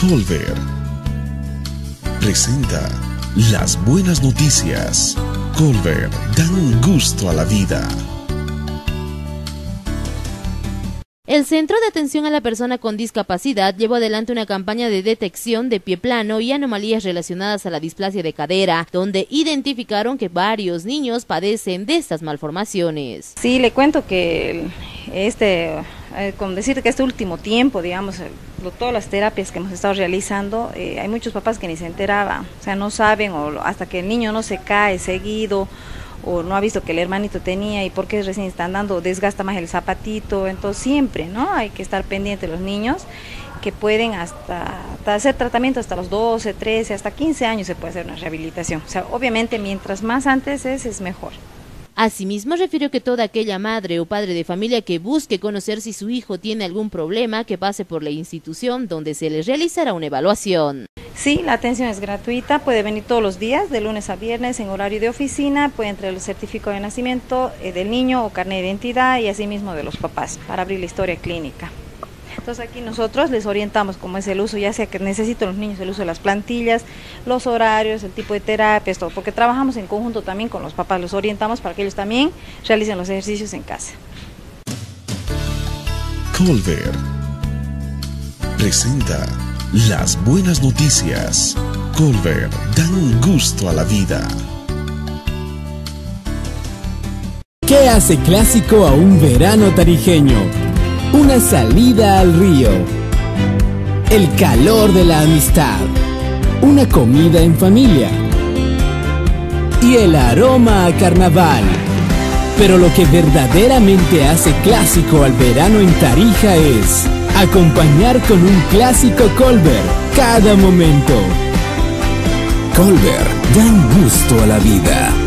Colver presenta las buenas noticias. Colver dan gusto a la vida. El Centro de Atención a la Persona con Discapacidad llevó adelante una campaña de detección de pie plano y anomalías relacionadas a la displasia de cadera, donde identificaron que varios niños padecen de estas malformaciones. Sí, le cuento que este, eh, con decir que este último tiempo, digamos, todas las terapias que hemos estado realizando, eh, hay muchos papás que ni se enteraban, o sea, no saben o hasta que el niño no se cae seguido o no ha visto que el hermanito tenía y porque recién están dando, desgasta más el zapatito, entonces siempre, ¿no? Hay que estar pendiente de los niños que pueden hasta, hacer tratamiento hasta los 12, 13, hasta 15 años se puede hacer una rehabilitación. O sea, obviamente mientras más antes es, es mejor. Asimismo, refirió que toda aquella madre o padre de familia que busque conocer si su hijo tiene algún problema, que pase por la institución donde se le realizará una evaluación. Sí, la atención es gratuita, puede venir todos los días, de lunes a viernes, en horario de oficina, puede entrar el certificado de nacimiento eh, del niño o carnet de identidad y asimismo de los papás para abrir la historia clínica. Entonces aquí nosotros les orientamos cómo es el uso, ya sea que necesiten los niños el uso de las plantillas, los horarios, el tipo de terapias, todo, porque trabajamos en conjunto también con los papás, los orientamos para que ellos también realicen los ejercicios en casa. Colver presenta las buenas noticias. Colver dan gusto a la vida. ¿Qué hace clásico a un verano tarijeño? Una salida al río. El calor de la amistad. Una comida en familia. Y el aroma a carnaval. Pero lo que verdaderamente hace clásico al verano en Tarija es acompañar con un clásico Colver cada momento. Colver, dan gusto a la vida.